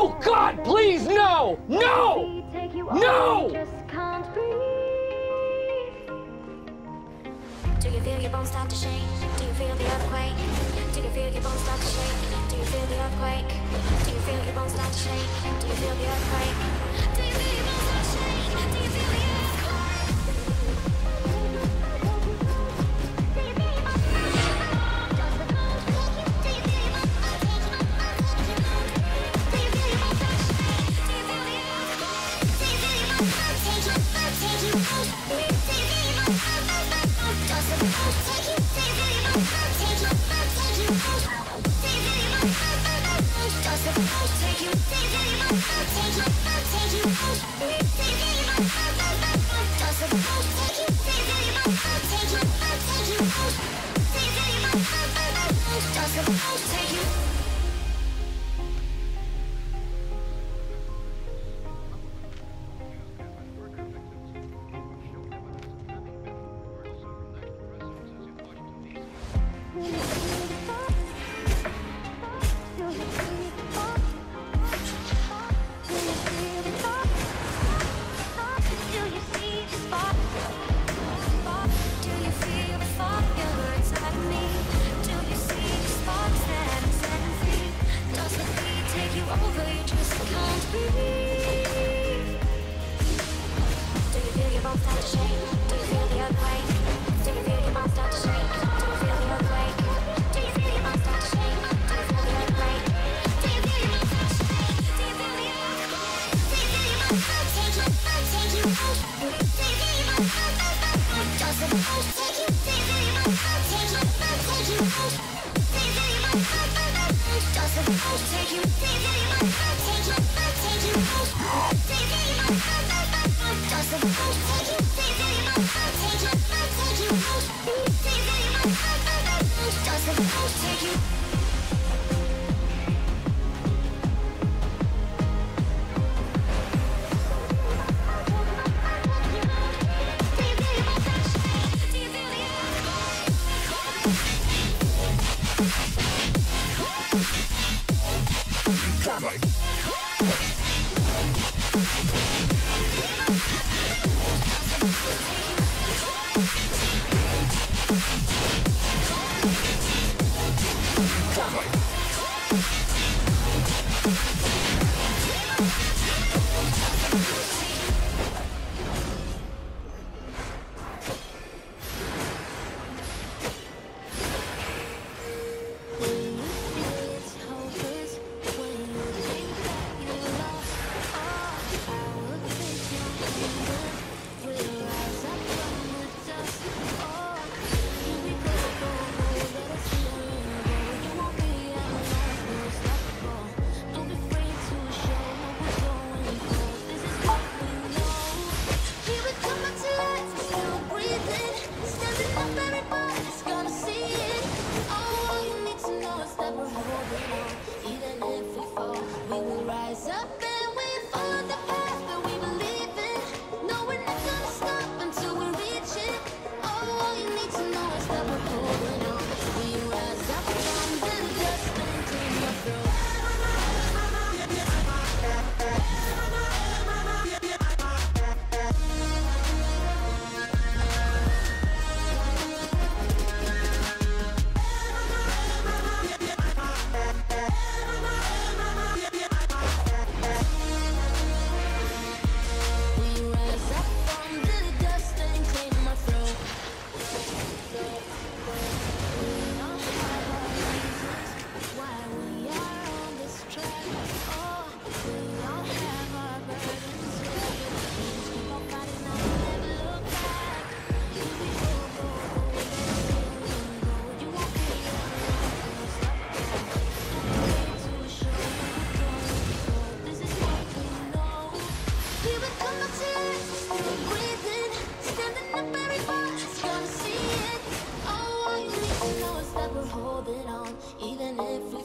Oh, God, please, no! No! No! Do you feel your bones start to shake? Do you feel the earthquake? Do you feel your bones start to shake? Do you feel the earthquake? Do you feel your bones start to shake? Do you feel the earthquake? I'll take you. Take you Oof. it on, even if we